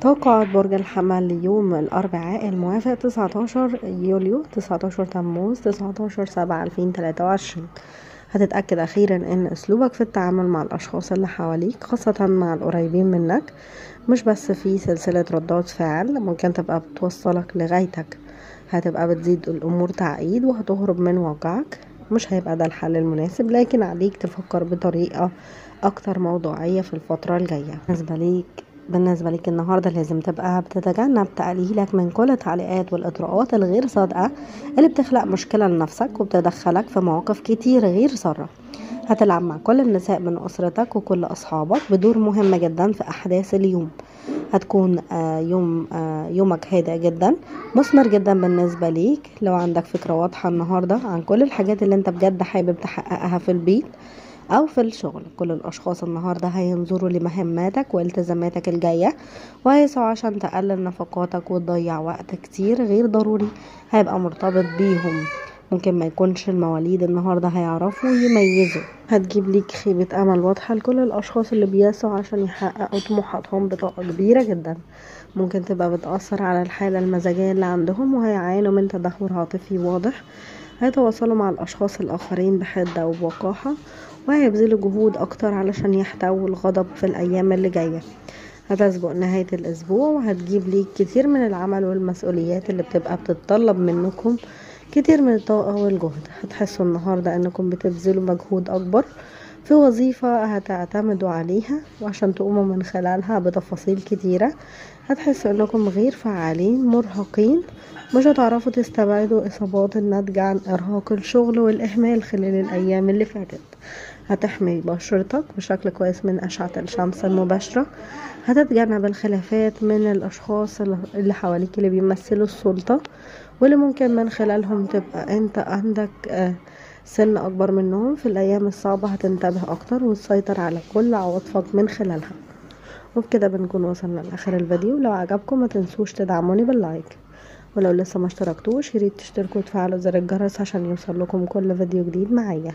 توقعات برج الحمل ليوم الأربعاء الموافق 19 يوليو 19 تموز 19 سبعة 2023 هتتأكد أخيرا أن أسلوبك في التعامل مع الأشخاص اللي حواليك خاصة مع القريبين منك مش بس في سلسلة ردات فعل ممكن تبقى بتوصلك لغايتك. هتبقى بتزيد الأمور تعقيد وهتهرب من واقعك. مش هيبقى ده الحل المناسب لكن عليك تفكر بطريقة أكتر موضوعية في الفترة الجاية. بالنسبة ليك بالنسبة ليك النهاردة لازم تبقى بتتجنب تقليلك من كل التعليقات والإطراءات الغير صادقة اللي بتخلق مشكلة لنفسك وبتدخلك في مواقف كتير غير سارة. هتلعب مع كل النساء من أسرتك وكل أصحابك بدور مهم جدا في أحداث اليوم. هتكون آه، يوم آه، يومك هادئ جدا مثمر جدا بالنسبة ليك. لو عندك فكرة واضحة النهاردة عن كل الحاجات اللي انت بجد حابب تحققها في البيت أو في الشغل. كل الأشخاص النهاردة هينظروا لمهماتك والتزاماتك الجاية وهيسعوا عشان تقلل نفقاتك وتضيع وقت كتير غير ضروري. هيبقى مرتبط بيهم. ممكن ما يكونش المواليد النهاردة هيعرفوا يميزوا. هتجيب ليك خيبة أمل واضحة لكل الأشخاص اللي بيسعوا عشان يحققوا طموحاتهم بطاقة كبيرة جدا. ممكن تبقى بتأثر على الحالة المزاجية اللي عندهم وهيعانوا من تدهور عاطفي واضح. هيتواصلوا مع الأشخاص الآخرين بحدة وبوقاحة. وهيبذلوا جهود أكتر علشان يحتووا الغضب في الأيام اللي جاية. هتسبق نهاية الأسبوع وهتجيب ليك كتير من العمل والمسؤوليات اللي بتبقى بتتطلب منكم. كتير من الطاقة والجهد. هتحسوا النهاردة إنكم بتبذلوا مجهود أكبر في وظيفة هتعتمدوا عليها وعشان تقوموا من خلالها بتفاصيل كتيرة. هتحسوا إنكم غير فعالين مرهقين مش هتعرفوا تستبعدوا إصابات الناتجة عن إرهاق الشغل والإهمال خلال الأيام اللي فاتت. هتحمي بشرتك بشكل كويس من أشعة الشمس المباشرة. هتتجنب الخلافات من الأشخاص اللي حواليك اللي بيمثلوا السلطة واللي ممكن من خلالهم تبقى أنت عندك آه، سن أكبر منهم في الأيام الصعبة هتنتبه أكتر وتسيطر على كل عواطفك من خلالها. وبكده بنكون وصلنا لآخر الفيديو. لو عجبكم ما تنسوش تدعموني باللايك. ولو لسه ما اشتركتوش ياريت تشتركوا وتفعلوا زر الجرس عشان يوصل لكم كل فيديو جديد معايا.